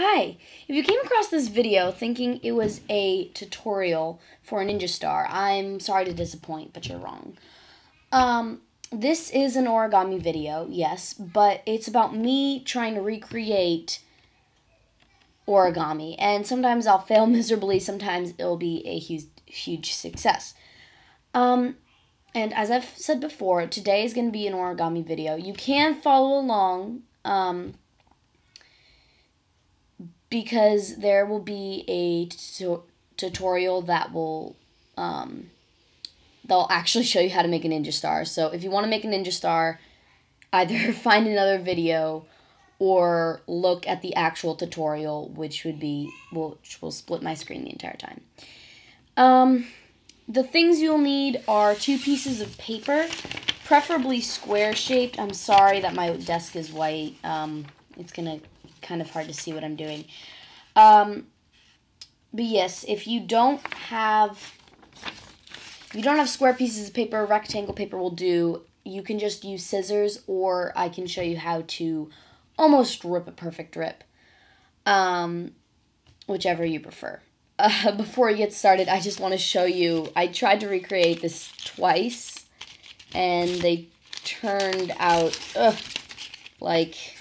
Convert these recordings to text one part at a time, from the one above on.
Hi! If you came across this video thinking it was a tutorial for a Ninja Star, I'm sorry to disappoint, but you're wrong. Um, this is an origami video, yes, but it's about me trying to recreate origami. And sometimes I'll fail miserably, sometimes it'll be a huge, huge success. Um, and as I've said before, today is going to be an origami video. You can follow along. Um, because there will be a tutorial that will um, they'll actually show you how to make a ninja star. So if you want to make a ninja star, either find another video or look at the actual tutorial, which would be which will split my screen the entire time. Um, the things you'll need are two pieces of paper, preferably square shaped. I'm sorry that my desk is white. Um, it's gonna kind of hard to see what I'm doing. Um, but yes, if you don't have if you don't have square pieces of paper, rectangle paper will do. You can just use scissors, or I can show you how to almost rip a perfect rip, um, whichever you prefer. Uh, before we get started, I just want to show you. I tried to recreate this twice, and they turned out ugh, like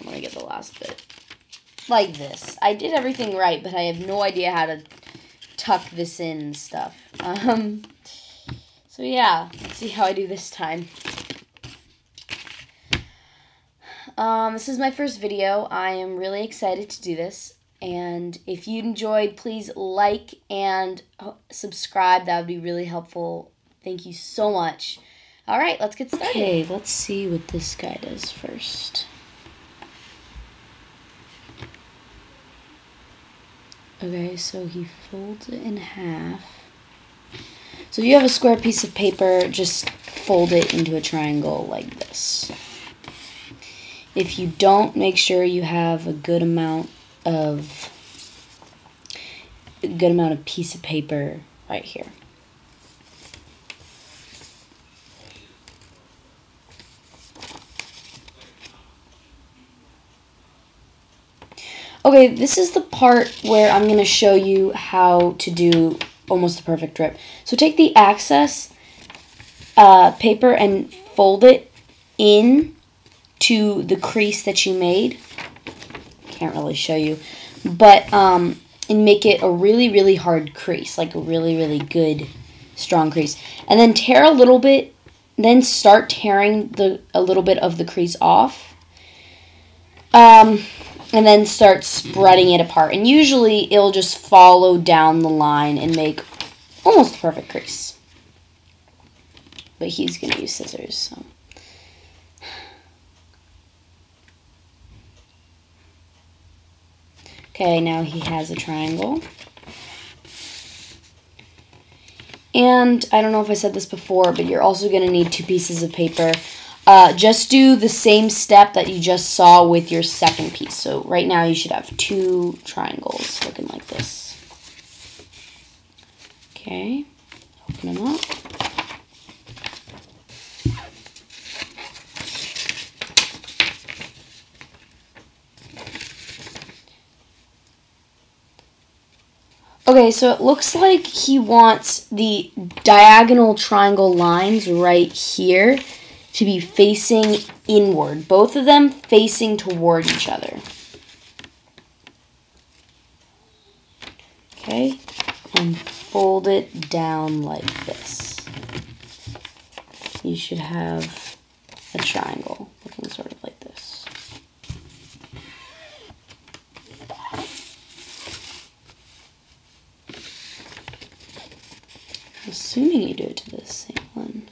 I'm gonna get the last bit. Like this. I did everything right, but I have no idea how to tuck this in stuff. Um, so yeah, let's see how I do this time. Um, this is my first video. I am really excited to do this. And if you enjoyed, please like and subscribe. That would be really helpful. Thank you so much. All right, let's get started. Okay, let's see what this guy does first. Okay, so he folds it in half. So if you have a square piece of paper, just fold it into a triangle like this. If you don't, make sure you have a good amount of a good amount of piece of paper right here. Okay, this is the part where I'm going to show you how to do almost the perfect rip. So take the access uh, paper and fold it in to the crease that you made. Can't really show you. But, um, and make it a really, really hard crease. Like a really, really good, strong crease. And then tear a little bit, then start tearing the a little bit of the crease off. Um, and then start spreading it apart. And usually it'll just follow down the line and make almost a perfect crease. But he's going to use scissors, so. Okay, now he has a triangle. And I don't know if I said this before, but you're also going to need two pieces of paper. Uh, just do the same step that you just saw with your second piece. So right now you should have two triangles looking like this. Okay, open them up. Okay, so it looks like he wants the diagonal triangle lines right here to be facing inward, both of them facing toward each other. Okay, and fold it down like this. You should have a triangle looking sort of like this. Assuming you do it to the same one.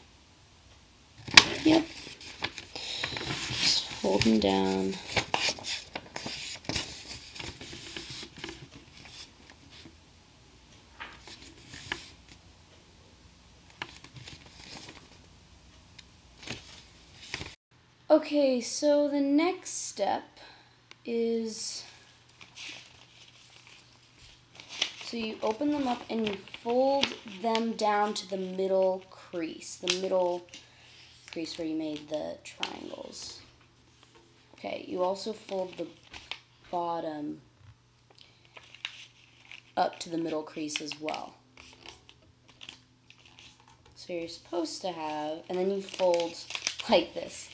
Down. Okay, so the next step is so you open them up and you fold them down to the middle crease, the middle crease where you made the triangles. Okay, you also fold the bottom up to the middle crease as well. So you're supposed to have, and then you fold like this.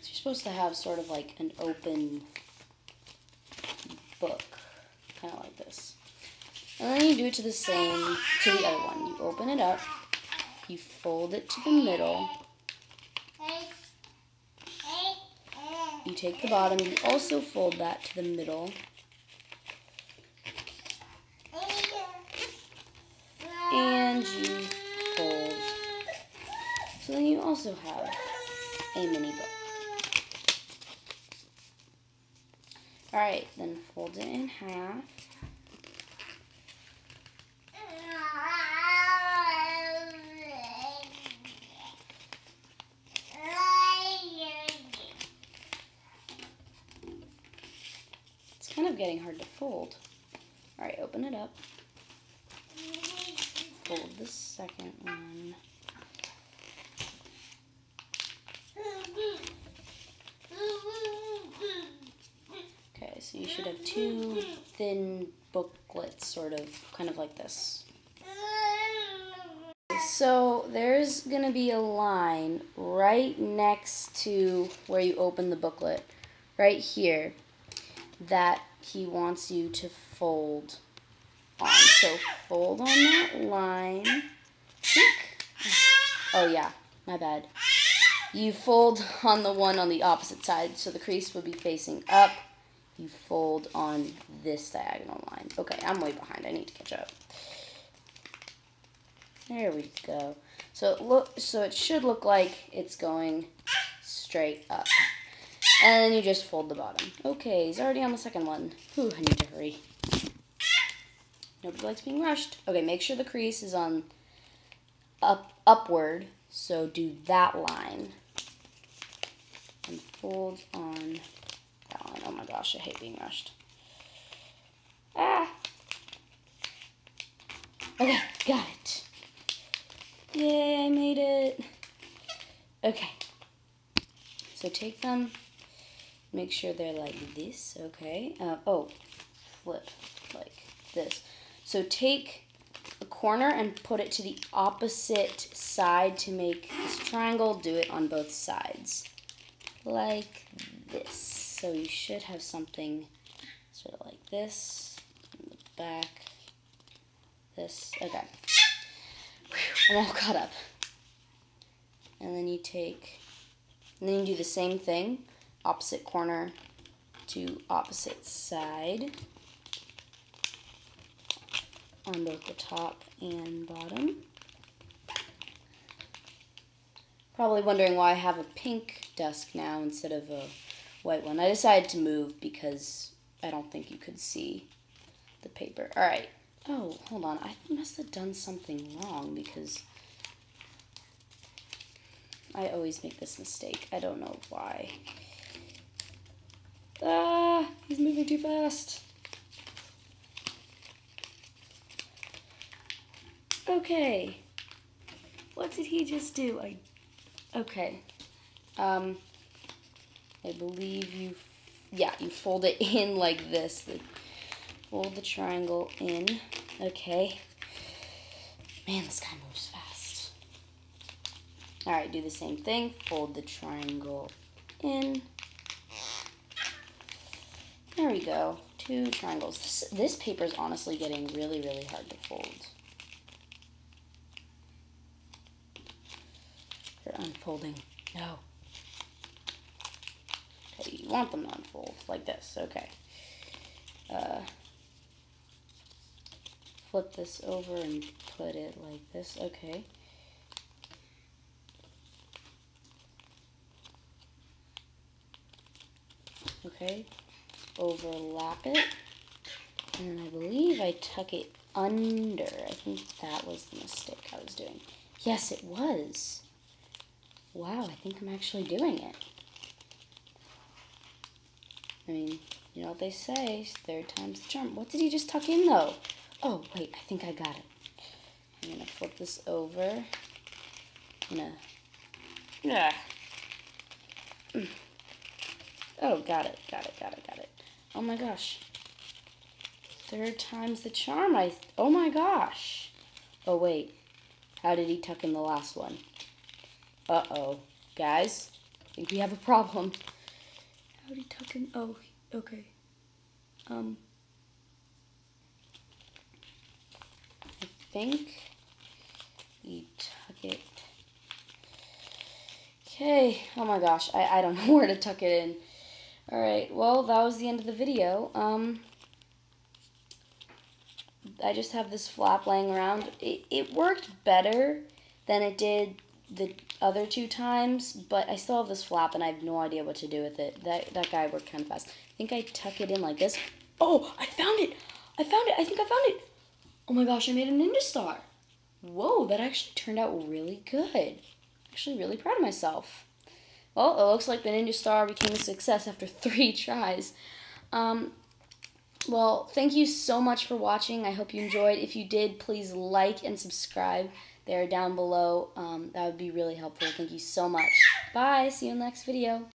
So you're supposed to have sort of like an open book, kind of like this. And then you do it to the same, to the other one. You open it up, you fold it to the middle, you take the bottom, you also fold that to the middle, and you fold. So then you also have a mini book. Alright, then fold it in half. It's kind getting hard to fold. Alright, open it up. Fold the second one. Okay, so you should have two thin booklets, sort of, kind of like this. So there's going to be a line right next to where you open the booklet, right here, that he wants you to fold on. So fold on that line. Oh yeah, my bad. You fold on the one on the opposite side, so the crease would be facing up. You fold on this diagonal line. Okay, I'm way behind. I need to catch up. There we go. So it look so it should look like it's going straight up. And then you just fold the bottom. Okay, he's already on the second one. Whew, I need to hurry. Nobody likes being rushed. Okay, make sure the crease is on up upward. So do that line. And fold on that line. Oh my gosh, I hate being rushed. Ah! Okay, got it. Yay, I made it. Okay. So take them, make sure they're like this, okay? Uh, oh, flip, like this. So take a corner and put it to the opposite side to make this triangle. Do it on both sides, like this. So you should have something sort of like this, in the back, this, okay. I'm all caught up. And then you take, and then you do the same thing, opposite corner to opposite side on both the top and bottom. Probably wondering why I have a pink desk now instead of a white one. I decided to move because I don't think you could see the paper. All right. Oh, hold on. I must have done something wrong because I always make this mistake. I don't know why. Ah, he's moving too fast. Okay. What did he just do? I Okay. Um I believe you yeah, you fold it in like this. The, fold the triangle in. Okay. Man, this guy moves fast. Alright, do the same thing. Fold the triangle in. There we go. Two triangles. This, this paper is honestly getting really, really hard to fold. They're unfolding. No. Okay, you want them to unfold like this. Okay. Uh, flip this over and put it like this. Okay. Okay. Overlap it. And I believe I tuck it under. I think that was the mistake I was doing. Yes, it was. Wow, I think I'm actually doing it. I mean, you know what they say, third time's the charm. What did he just tuck in, though? Oh, wait, I think I got it. I'm going to flip this over. I'm going to... Yeah. Mm. Oh, got it, got it, got it, got it. Oh my gosh. Third time's the charm. I. Oh my gosh. Oh wait. How did he tuck in the last one? Uh oh. Guys, I think we have a problem. How did he tuck in? Oh, okay. Um. I think he tuck it. Okay. Oh my gosh. I, I don't know where to tuck it in. Alright. Well, that was the end of the video. Um. I just have this flap laying around. It, it worked better than it did the other two times, but I still have this flap and I have no idea what to do with it. That, that guy worked kind of fast. I think I tuck it in like this. Oh, I found it! I found it! I think I found it! Oh my gosh, I made a ninja star. Whoa, that actually turned out really good. Actually really proud of myself. Well, it looks like the ninja star became a success after three tries. Um, well, thank you so much for watching. I hope you enjoyed. If you did, please like and subscribe there down below. Um, that would be really helpful. Thank you so much. Bye. See you in the next video.